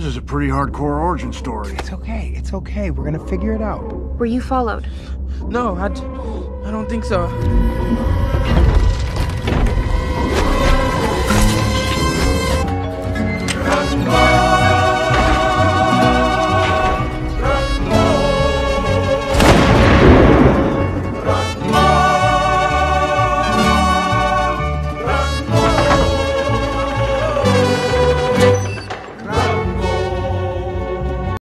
This is a pretty hardcore origin story. It's okay. It's okay. We're gonna figure it out. Were you followed? No, I. I don't think so.